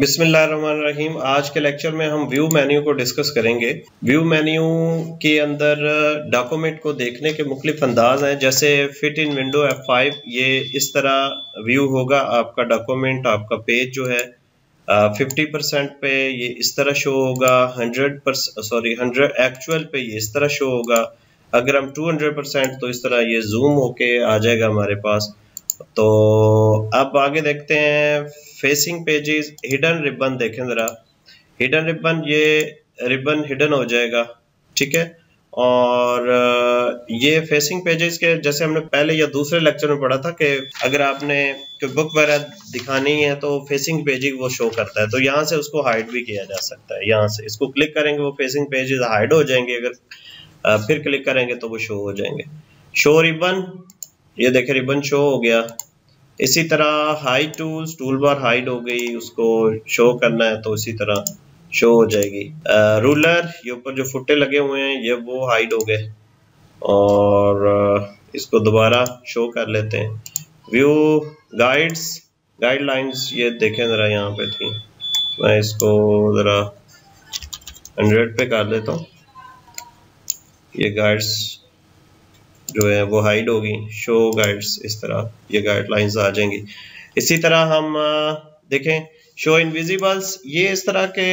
बिस्मिल्लाहिर्रहमानिर्रहीम। आज के लेक्चर में हम व्यू मेन्यू को डिस्कस करेंगे। व्यू मेन्यू के अंदर डॉक्यूमेंट को देखने के मुख्तलिफ़ अंदाज हैं, जैसे फिट इन विंडो F5 ये इस तरह व्यू होगा, आपका डॉक्यूमेंट, आपका पेज जो है फिफ्टी परसेंट पे ये इस तरह शो होगा हंड्रेड सॉरी हंड्रेड एक्चुअल पे ये इस तरह शो होगा। अगर हम टू हंड्रेड परसेंट तो इस तरह ये जूम होके आ जाएगा हमारे पास। तो अब आगे देखते हैं फेसिंग पेजेस हिडन रिबन देखें ज़रा। हिडन रिबन ये रिबन हिडन हो जाएगा, ठीक है? और ये फेसिंग पेजेस के, जैसे हमने पहले या दूसरे लेक्चर में पढ़ा था कि अगर आपने कोई बुक वगैरह दिखानी है तो फेसिंग पेजिंग वो शो करता है। तो यहाँ से उसको हाइड भी किया जा सकता है, यहाँ से। इसको क्लिक करेंगे, वो फेसिंग पेजेस हाइड हो जाएँगे। अगर फिर क्लिक करेंगे तो वो शो हो जाएँगे। शो रिबन ये देखे रिबन शो हो गया। इसी तरह hide tools tool bar hide हो गई उसको शो करना है तो इसी तरह शो हो जाएगी। आ, रूलर ये ऊपर जो फुटे लगे हुए हैं ये वो हाइड हो गए। और इसको दोबारा शो कर लेते हैं। व्यू गाइड्स गाइडलाइंस ये देखें ज़रा यहाँ पे थी। मैं इसको ज़रा हंड्रेड पे कर लेता हूँ। ये गाइड्स जो है वो हाइड होगी। शो गाइड्स इस तरह ये गाइडलाइंस आ जाएँगी। इसी तरह हम देखें शो इनविजिबल्स ये इस तरह के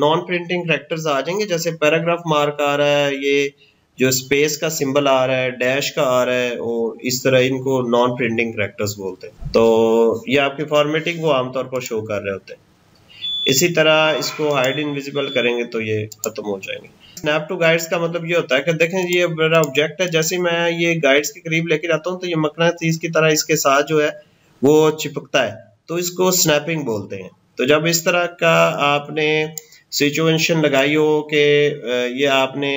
नॉन प्रिंटिंग करेक्टर्स आ जाएँगे। जैसे पैराग्राफ मार्क आ रहा है, ये जो स्पेस का सिंबल आ रहा है डैश का आ रहा है और इस तरह इनको नॉन प्रिंटिंग करेक्टर्स बोलते हैं। तो ये आपकी फॉर्मेटिंग वो आमतौर पर शो कर रहे होते हैं। इसी तरह इसको हाइड इनविजिबल करेंगे तो ये खत्म हो जाएँगे। स्नैप टू गाइड्स का मतलब ये होता है कि देखें ये मेरा ऑब्जेक्ट है, जैसे मैं ये गाइड्स के करीब लेके जाता हूँ तो ये मकना चीज़ की तरह इसके साथ जो है, वो चिपकता है। तो इसको स्नैपिंग बोलते हैं। तो जब इस तरह का आपने सिचुएशन लगाई हो कि ये आपने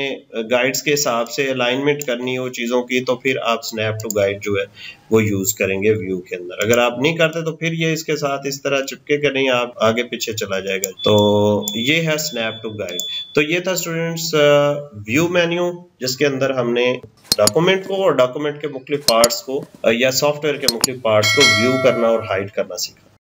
गाइड्स के हिसाब से अलाइनमेंट करनी हो चीज़ों की तो फिर आप स्नैप टू गाइड जो है, वो यूज़ करेंगे व्यू के अंदर। अगर आप नहीं करते तो फिर ये इसके साथ इस तरह चिपके के नहीं, आप आगे पीछे चला जाएगा। तो ये है स्नैप टू गाइड तो ये था स्टूडेंट्स व्यू मेन्यू जिसके अंदर हमने डॉक्यूमेंट को और डॉक्यूमेंट के मुख्तलिफ़ पार्ट्स को या सॉफ्टवेयर के मुख्तलिफ़ पार्ट्स को व्यू करना और हाइड करना सीखा।